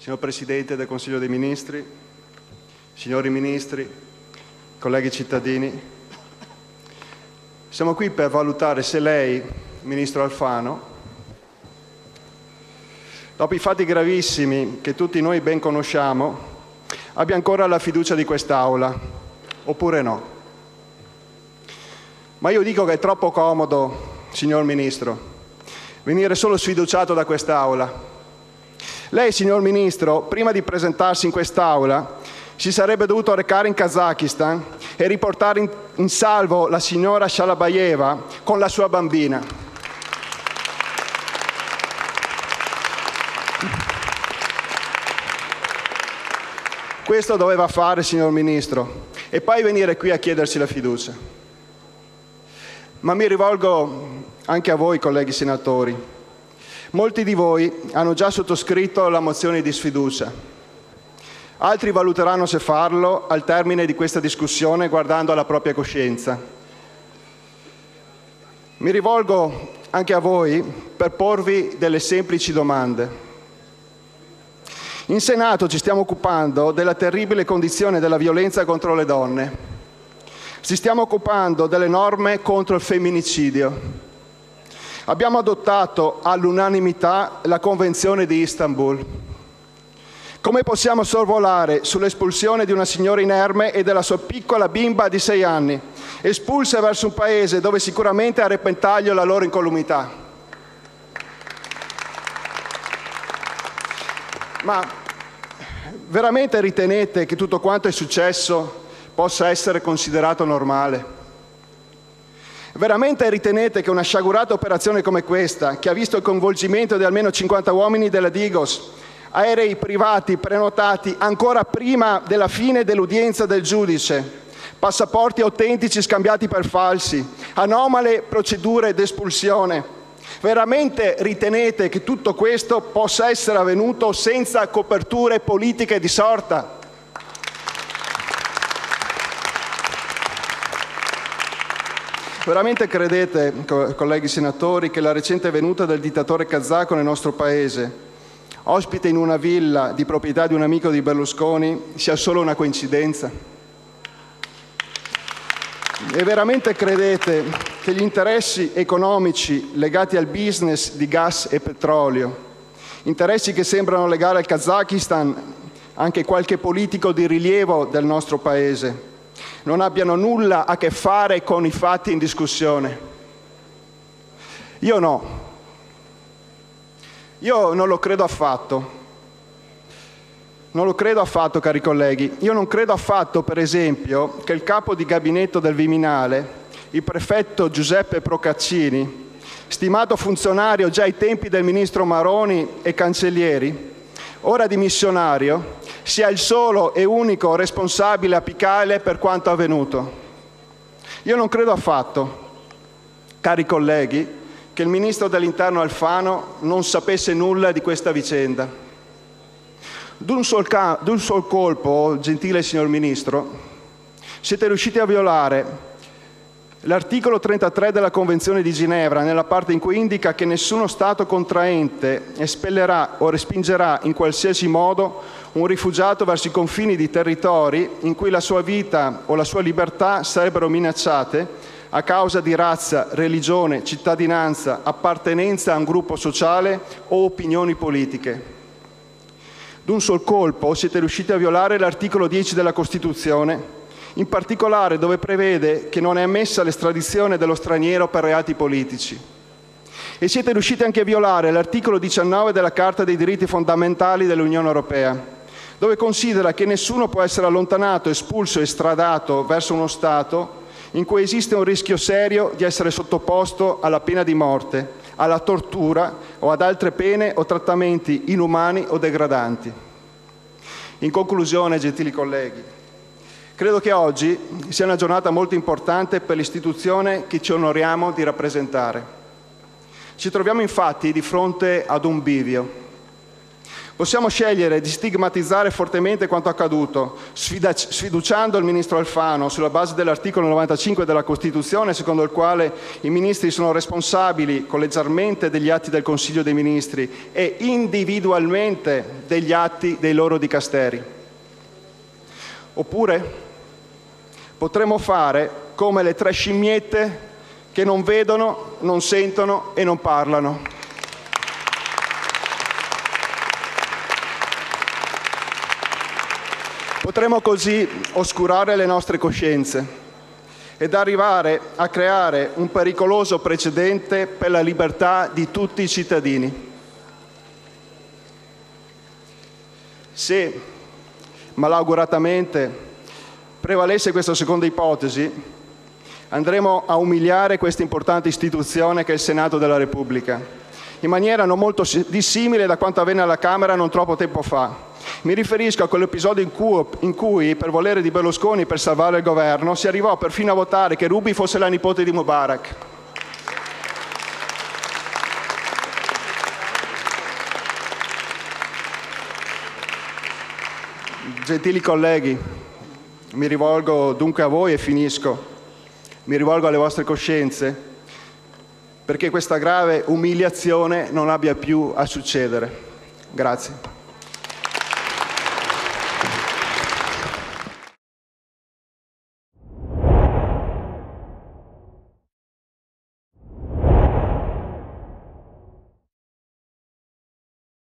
signor Presidente del Consiglio dei Ministri, signori Ministri, colleghi cittadini, siamo qui per valutare se lei, Ministro Alfano, dopo i fatti gravissimi che tutti noi ben conosciamo, abbia ancora la fiducia di quest'Aula, oppure no. Ma io dico che è troppo comodo, signor Ministro, venire solo sfiduciato da quest'Aula lei, signor Ministro, prima di presentarsi in quest'Aula, si sarebbe dovuto recare in Kazakistan e riportare in, salvo la signora Shalabayeva con la sua bambina. Questo doveva fare, signor Ministro, e poi venire qui a chiedersi la fiducia. Ma mi rivolgo anche a voi, colleghi senatori. Molti di voi hanno già sottoscritto la mozione di sfiducia. Altri valuteranno se farlo al termine di questa discussione guardando alla propria coscienza. Mi rivolgo anche a voi per porvi delle semplici domande. In Senato ci stiamo occupando della terribile condizione della violenza contro le donne. Ci stiamo occupando delle norme contro il femminicidio Abbiamo adottato all'unanimità la Convenzione di Istanbul. Come possiamo sorvolare sull'espulsione di una signora inerme e della sua piccola bimba di sei anni, espulse verso un paese dove sicuramente è a repentaglio la loro incolumità? Ma veramente ritenete che tutto quanto è successo possa essere considerato normale? Veramente ritenete che una sciagurata operazione come questa, che ha visto il coinvolgimento di almeno 50 uomini della Digos, aerei privati prenotati ancora prima della fine dell'udienza del giudice, passaporti autentici scambiati per falsi, anomale procedure d'espulsione, veramente ritenete che tutto questo possa essere avvenuto senza coperture politiche di sorta? Veramente credete, colleghi senatori, che la recente venuta del dittatore kazako nel nostro Paese, ospite in una villa di proprietà di un amico di Berlusconi, sia solo una coincidenza? E veramente credete che gli interessi economici legati al business di gas e petrolio, interessi che sembrano legare al Kazakistan anche qualche politico di rilievo del nostro Paese, non abbiano nulla a che fare con i fatti in discussione. Io no. Io non lo credo affatto. Non lo credo affatto, cari colleghi. Io non credo affatto, per esempio, che il capo di gabinetto del Viminale, il prefetto Giuseppe Procaccini, stimato funzionario già ai tempi del ministro Maroni e cancellieri, ora dimissionario, sia il solo e unico responsabile apicale per quanto avvenuto. Io non credo affatto, cari colleghi, che il ministro dell'interno Alfano non sapesse nulla di questa vicenda. D'un sol, d'un sol colpo, gentile signor ministro, siete riusciti a violare L'articolo 33 della Convenzione di Ginevra, nella parte in cui indica che nessuno Stato contraente espellerà o respingerà in qualsiasi modo un rifugiato verso i confini di territori in cui la sua vita o la sua libertà sarebbero minacciate a causa di razza, religione, cittadinanza, appartenenza a un gruppo sociale o opinioni politiche. D'un sol colpo siete riusciti a violare l'articolo 10 della Costituzione in particolare dove prevede che non è ammessa l'estradizione dello straniero per reati politici. E siete riusciti anche a violare l'articolo 19 della Carta dei diritti fondamentali dell'Unione Europea, dove considera che nessuno può essere allontanato, espulso e estradato verso uno Stato in cui esiste un rischio serio di essere sottoposto alla pena di morte, alla tortura o ad altre pene o trattamenti inumani o degradanti. In conclusione, gentili colleghi, Credo che oggi sia una giornata molto importante per l'istituzione che ci onoriamo di rappresentare. Ci troviamo infatti di fronte ad un bivio. Possiamo scegliere di stigmatizzare fortemente quanto accaduto, sfiduciando il ministro Alfano sulla base dell'articolo 95 della Costituzione, secondo il quale i ministri sono responsabili collegialmente degli atti del Consiglio dei ministri e individualmente degli atti dei loro dicasteri. Oppure potremmo fare come le tre scimmiette che non vedono, non sentono e non parlano. Potremmo così oscurare le nostre coscienze ed arrivare a creare un pericoloso precedente per la libertà di tutti i cittadini. Se malauguratamente prevalesse questa seconda ipotesi, andremo a umiliare questa importante istituzione che è il Senato della Repubblica, in maniera non molto dissimile da quanto avvenne alla Camera non troppo tempo fa mi riferisco a quell'episodio in cui, in cui, per volere di Berlusconi per salvare il governo, si arrivò perfino a votare che Ruby fosse la nipote di Mubarak. Gentili colleghi, mi rivolgo dunque a voi e finisco. Mi rivolgo alle vostre coscienze perché questa grave umiliazione non abbia più a succedere. Grazie.